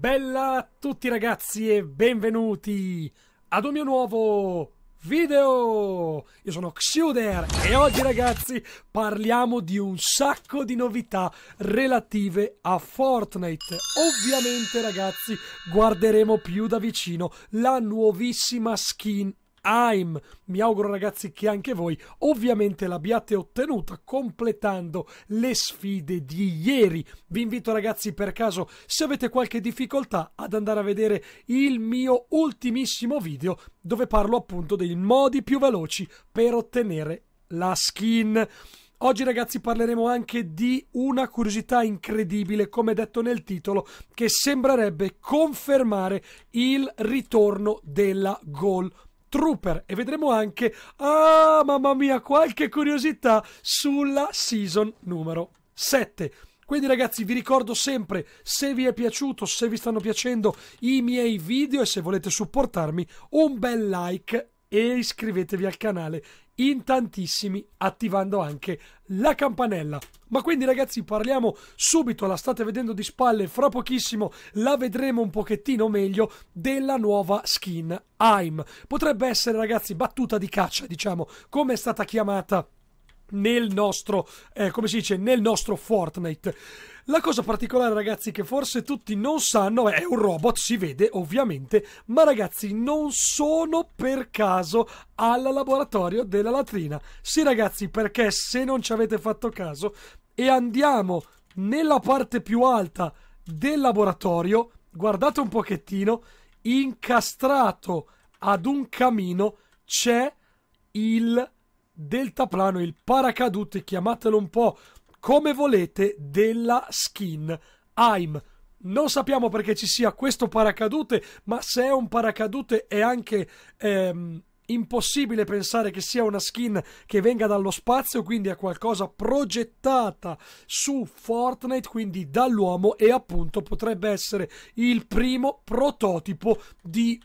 Bella a tutti ragazzi e benvenuti ad un mio nuovo video! Io sono Xuder e oggi ragazzi parliamo di un sacco di novità relative a Fortnite. Ovviamente ragazzi guarderemo più da vicino la nuovissima skin AIM. Mi auguro ragazzi che anche voi ovviamente l'abbiate ottenuta completando le sfide di ieri. Vi invito ragazzi per caso se avete qualche difficoltà ad andare a vedere il mio ultimissimo video dove parlo appunto dei modi più veloci per ottenere la skin. Oggi ragazzi parleremo anche di una curiosità incredibile, come detto nel titolo, che sembrerebbe confermare il ritorno della Goal Trooper e vedremo anche, ah mamma mia, qualche curiosità sulla season numero 7. Quindi ragazzi vi ricordo sempre, se vi è piaciuto, se vi stanno piacendo i miei video e se volete supportarmi, un bel like e iscrivetevi al canale in tantissimi attivando anche la campanella. Ma quindi ragazzi parliamo subito, la state vedendo di spalle, fra pochissimo la vedremo un pochettino meglio della nuova skin AIM. Potrebbe essere ragazzi battuta di caccia, diciamo, come è stata chiamata nel nostro, eh, come si dice, nel nostro Fortnite. La cosa particolare, ragazzi, che forse tutti non sanno è un robot, si vede ovviamente, ma ragazzi, non sono per caso al laboratorio della latrina. Sì, ragazzi, perché se non ci avete fatto caso e andiamo nella parte più alta del laboratorio, guardate un pochettino, incastrato ad un camino c'è il deltaplano, il paracadute, chiamatelo un po' come volete, della skin AIM. Non sappiamo perché ci sia questo paracadute, ma se è un paracadute è anche ehm, impossibile pensare che sia una skin che venga dallo spazio, quindi è qualcosa progettata su Fortnite, quindi dall'uomo e appunto potrebbe essere il primo prototipo di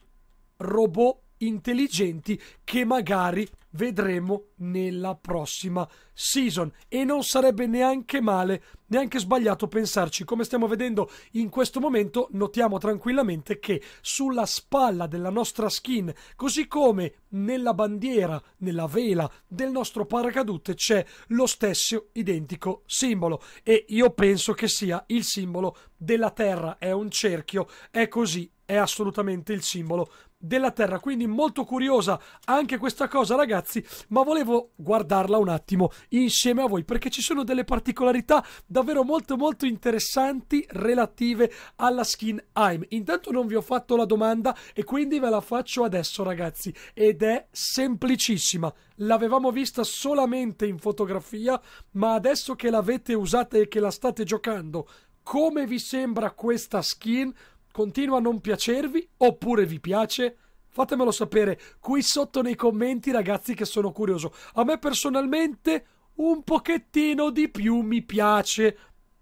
robot intelligenti che magari vedremo nella prossima season. E non sarebbe neanche male, neanche sbagliato pensarci. Come stiamo vedendo in questo momento, notiamo tranquillamente che sulla spalla della nostra skin, così come nella bandiera, nella vela del nostro paracadute c'è lo stesso identico simbolo. E io penso che sia il simbolo della Terra, è un cerchio, è così, è assolutamente il simbolo della Terra. Quindi molto curiosa anche questa cosa, ragazzi, ma volevo guardarla un attimo insieme a voi perché ci sono delle particolarità davvero molto molto interessanti relative alla skin AIM. Intanto non vi ho fatto la domanda e quindi ve la faccio adesso, ragazzi, ed è semplicissima. L'avevamo vista solamente in fotografia, ma adesso che l'avete usata e che la state giocando, come vi sembra questa skin? Continua a non piacervi oppure vi piace? Fatemelo sapere qui sotto nei commenti, ragazzi, che sono curioso. A me personalmente un pochettino di più mi piace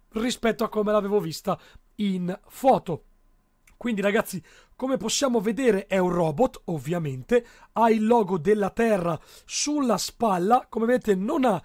rispetto a come l'avevo vista in foto. Quindi, ragazzi, come possiamo vedere, è un robot, ovviamente. Ha il logo della Terra sulla spalla. Come vedete, non ha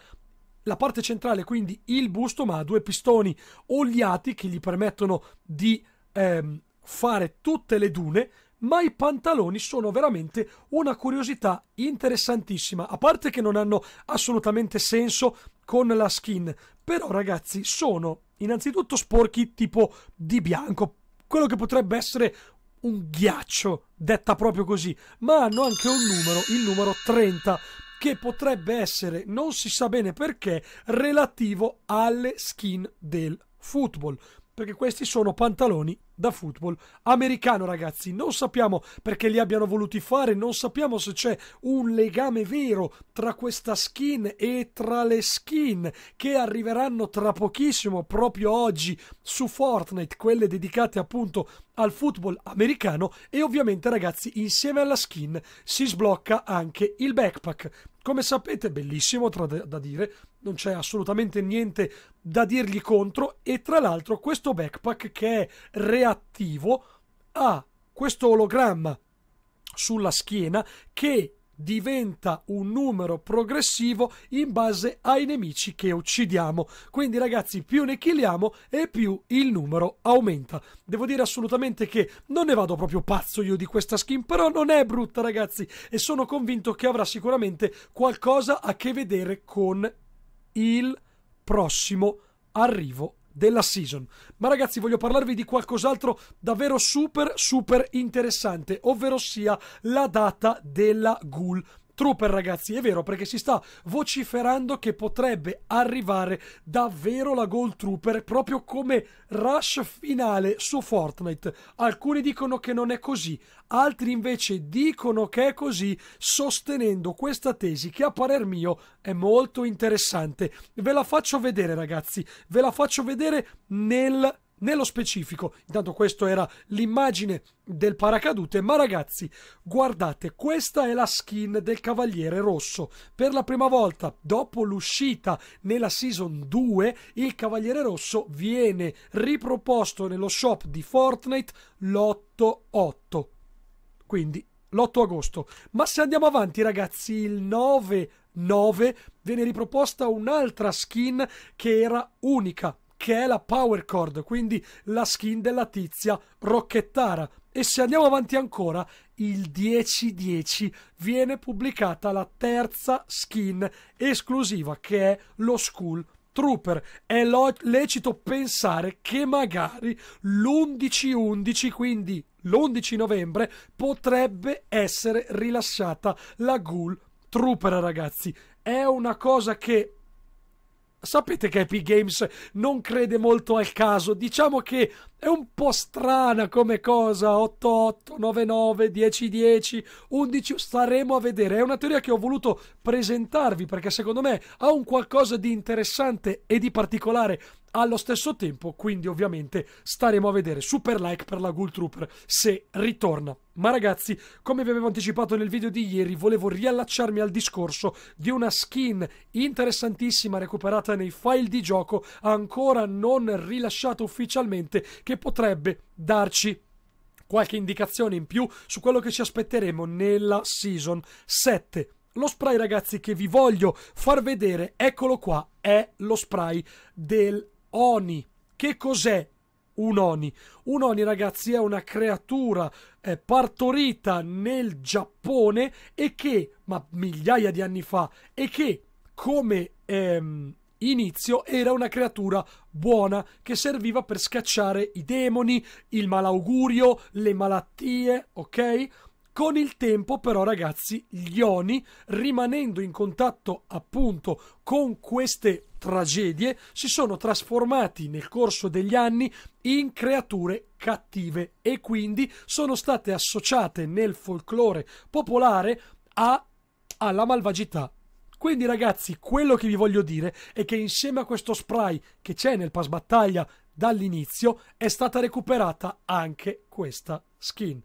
la parte centrale, quindi il busto, ma ha due pistoni oliati che gli permettono di ehm, fare tutte le dune, ma i pantaloni sono veramente una curiosità interessantissima, a parte che non hanno assolutamente senso con la skin, però ragazzi sono innanzitutto sporchi tipo di bianco, quello che potrebbe essere un ghiaccio, detta proprio così, ma hanno anche un numero, il numero 30, che potrebbe essere, non si sa bene perché, relativo alle skin del football perché questi sono pantaloni da football americano, ragazzi. Non sappiamo perché li abbiano voluti fare, non sappiamo se c'è un legame vero tra questa skin e tra le skin che arriveranno tra pochissimo, proprio oggi, su Fortnite, quelle dedicate appunto al football americano. E ovviamente, ragazzi, insieme alla skin si sblocca anche il backpack. Come sapete, bellissimo da dire, non c'è assolutamente niente da dirgli contro e tra l'altro questo backpack che è reattivo ha questo ologramma sulla schiena che diventa un numero progressivo in base ai nemici che uccidiamo. Quindi ragazzi, più ne killiamo e più il numero aumenta. Devo dire assolutamente che non ne vado proprio pazzo io di questa skin, però non è brutta ragazzi e sono convinto che avrà sicuramente qualcosa a che vedere con il prossimo arrivo della season. Ma ragazzi, voglio parlarvi di qualcos'altro davvero super super interessante, ovvero sia la data della Ghoul Trooper, ragazzi, è vero perché si sta vociferando che potrebbe arrivare davvero la Gold Trooper proprio come rush finale su Fortnite. Alcuni dicono che non è così, altri invece dicono che è così, sostenendo questa tesi che a parer mio è molto interessante. Ve la faccio vedere, ragazzi, ve la faccio vedere nel nello specifico, intanto questa era l'immagine del paracadute, ma ragazzi, guardate, questa è la skin del Cavaliere Rosso. Per la prima volta, dopo l'uscita nella Season 2, il Cavaliere Rosso viene riproposto nello shop di Fortnite l'8-8. Quindi l'8 agosto. Ma se andiamo avanti, ragazzi, il 9 9 viene riproposta un'altra skin che era unica che è la Power Cord, quindi la skin della tizia Rocchettara. E se andiamo avanti ancora, il 10-10 viene pubblicata la terza skin esclusiva che è lo School Trooper. È lecito pensare che magari l'11-11, quindi l'11 novembre, potrebbe essere rilasciata la Ghoul Trooper, ragazzi. È una cosa che Sapete che Epic Games non crede molto al caso, diciamo che è un po' strana come cosa, 8-8, 9-9, 10-10, 11, staremo a vedere, è una teoria che ho voluto presentarvi perché secondo me ha un qualcosa di interessante e di particolare allo stesso tempo, quindi ovviamente staremo a vedere super like per la Ghoul Trooper se ritorna. Ma ragazzi, come vi avevo anticipato nel video di ieri, volevo riallacciarmi al discorso di una skin interessantissima recuperata nei file di gioco, ancora non rilasciata ufficialmente, che potrebbe darci qualche indicazione in più su quello che ci aspetteremo nella season 7. Lo spray, ragazzi, che vi voglio far vedere, eccolo qua, è lo spray del Oni. Che cos'è un Oni? Un Oni, ragazzi, è una creatura eh, partorita nel Giappone e che, ma migliaia di anni fa, e che come ehm, inizio era una creatura buona che serviva per scacciare i demoni, il malaugurio, le malattie, ok? Con il tempo, però, ragazzi, gli Oni, rimanendo in contatto appunto con queste tragedie, si sono trasformati nel corso degli anni in creature cattive e quindi sono state associate nel folklore popolare a, alla malvagità. Quindi, ragazzi, quello che vi voglio dire è che insieme a questo spray che c'è nel pass battaglia dall'inizio è stata recuperata anche questa skin.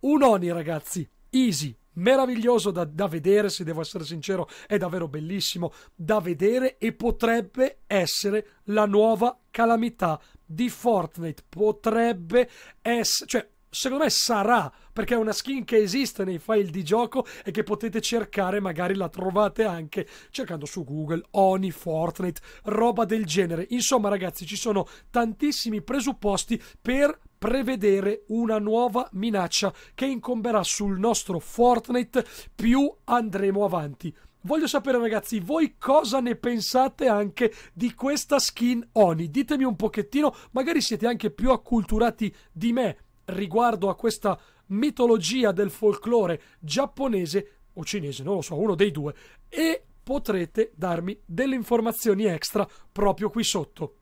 Un Oni, ragazzi, easy, meraviglioso da, da, vedere, se devo essere sincero, è davvero bellissimo da vedere e potrebbe essere la nuova calamità di Fortnite. Potrebbe essere, cioè, secondo me sarà perché è una skin che esiste nei file di gioco e che potete cercare, magari la trovate anche cercando su Google, Oni, Fortnite, roba del genere. Insomma, ragazzi, ci sono tantissimi presupposti per prevedere una nuova minaccia che incomberà sul nostro Fortnite più andremo avanti. Voglio sapere ragazzi, voi cosa ne pensate anche di questa skin Oni? Ditemi un pochettino, magari siete anche più acculturati di me riguardo a questa mitologia del folklore giapponese o cinese, non lo so, uno dei due, e potrete darmi delle informazioni extra proprio qui sotto.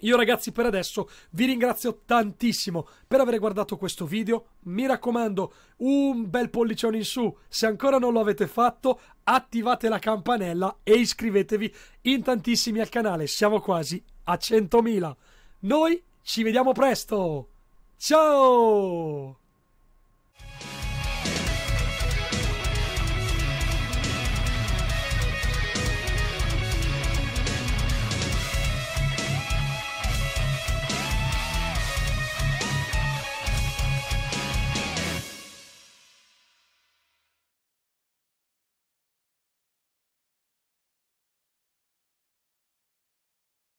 Io ragazzi per adesso vi ringrazio tantissimo per aver guardato questo video, mi raccomando un bel pollicione in su, se ancora non lo avete fatto attivate la campanella e iscrivetevi in tantissimi al canale, siamo quasi a 100.000. Noi ci vediamo presto, ciao!